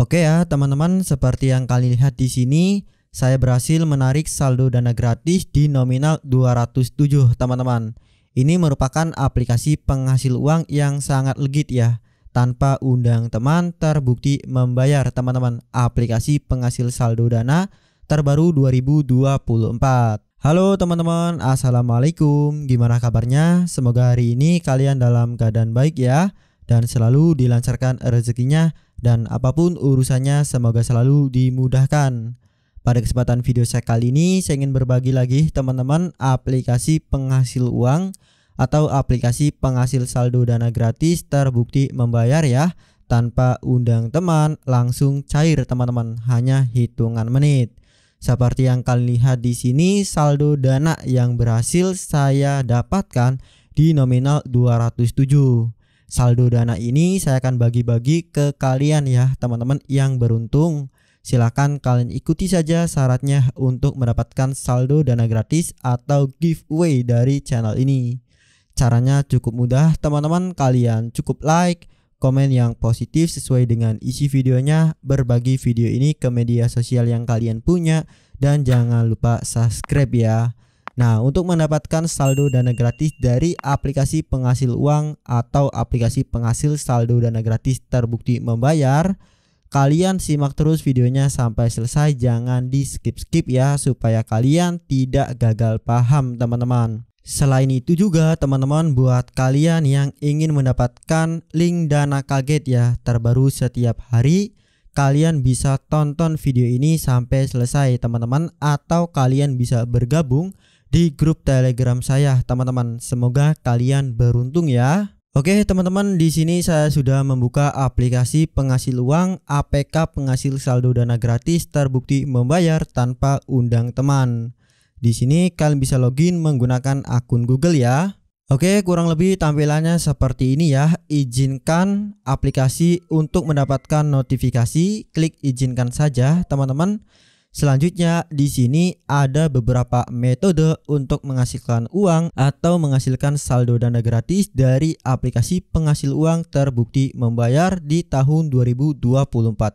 Oke ya, teman-teman, seperti yang kalian lihat di sini, saya berhasil menarik saldo dana gratis di nominal 207, teman-teman. Ini merupakan aplikasi penghasil uang yang sangat legit ya. Tanpa undang teman terbukti membayar, teman-teman. Aplikasi penghasil saldo dana terbaru 2024. Halo teman-teman, Assalamualaikum Gimana kabarnya? Semoga hari ini kalian dalam keadaan baik ya Dan selalu dilancarkan rezekinya Dan apa pun urusannya semoga selalu dimudahkan. Pada kesempatan video saya kali ini Saya ingin berbagi lagi teman-teman Aplikasi penghasil uang Atau aplikasi penghasil saldo dana gratis Terbukti membayar ya Tanpa undang teman Langsung cair teman-teman. Hanya hitungan menit. Seperti yang kalian lihat di sini saldo dana yang berhasil saya dapatkan di nominal 207. Saldo dana ini saya akan bagi-bagi ke kalian ya teman-teman yang beruntung. Silahkan kalian ikuti saja syaratnya untuk mendapatkan saldo dana gratis atau giveaway dari channel ini. Caranya cukup mudah teman-teman kalian cukup like, komen yang positif sesuai dengan isi videonya, berbagi video ini ke media sosial yang kalian punya, dan jangan lupa subscribe ya. Nah, untuk mendapatkan saldo dana gratis dari aplikasi penghasil uang atau aplikasi penghasil saldo dana gratis terbukti membayar, kalian simak terus videonya sampai selesai, jangan di skip-skip ya supaya kalian tidak gagal paham teman-teman. Selain itu juga teman-teman buat kalian yang ingin mendapatkan link dana kaget ya terbaru setiap hari kalian bisa tonton video ini sampai selesai teman-teman atau kalian bisa bergabung di grup telegram saya teman-teman semoga kalian beruntung ya Oke teman-teman di sini saya sudah membuka aplikasi penghasil uang APK penghasil saldo dana gratis terbukti membayar tanpa undang teman di sini kalian bisa login menggunakan akun Google ya. Oke, kurang lebih tampilannya seperti ini ya. Izinkan aplikasi untuk mendapatkan notifikasi, klik izinkan saja, teman-teman. Selanjutnya di sini ada beberapa metode untuk menghasilkan uang atau menghasilkan saldo dana gratis dari aplikasi penghasil uang terbukti membayar di tahun 2024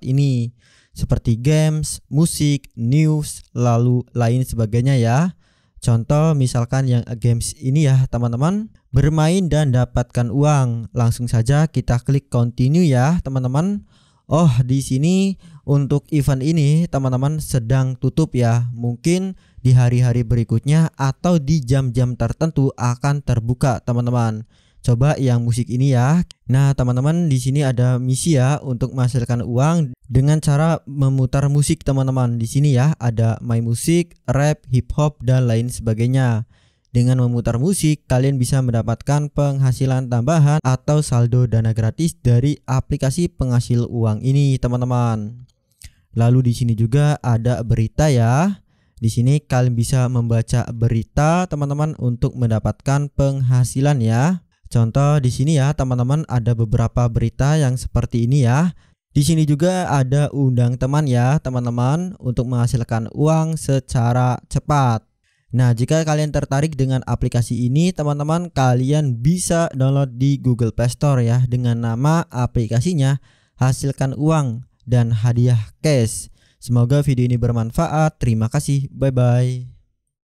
ini. Seperti games, musik, news, lalu lain sebagainya ya. Contoh misalkan yang games ini ya teman-teman. Bermain dan dapatkan uang. Langsung saja kita klik continue ya teman-teman Oh di sini untuk event ini teman-teman sedang tutup ya Mungkin di hari-hari berikutnya atau di jam-jam tertentu akan terbuka teman-teman Coba yang musik ini ya. Nah, teman-teman di sini ada misi ya untuk menghasilkan uang dengan cara memutar musik teman-teman. Di sini ya ada my music, rap, hip hop dan lain sebagainya. Dengan memutar musik, kalian bisa mendapatkan penghasilan tambahan atau saldo dana gratis dari aplikasi penghasil uang ini, teman-teman. Lalu di sini juga ada berita ya. Di sini kalian bisa membaca berita, teman-teman, untuk mendapatkan penghasilan ya. Contoh di sini ya teman-teman ada beberapa berita yang seperti ini ya. Di sini juga ada undang teman ya teman-teman untuk menghasilkan uang secara cepat. Nah, jika kalian tertarik dengan aplikasi ini, teman-teman kalian bisa download di Google Play Store ya dengan nama aplikasinya Hasilkan Uang dan Hadiah Cash. Semoga video ini bermanfaat. Terima kasih. Bye bye.